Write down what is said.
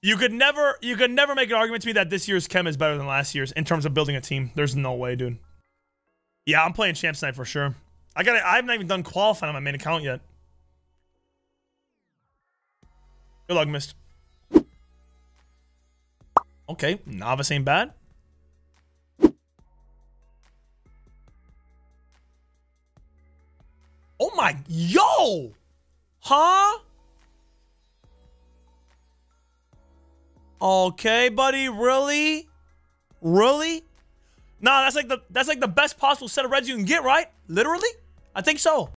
You could never, you could never make an argument to me that this year's chem is better than last year's in terms of building a team. There's no way, dude. Yeah, I'm playing champs night for sure. I got, I haven't even done qualifying on my main account yet. Good luck, missed. Okay, novice ain't bad. Oh my, yo, huh? Okay, buddy, really, really? Nah, that's like the that's like the best possible set of reds you can get, right? Literally, I think so.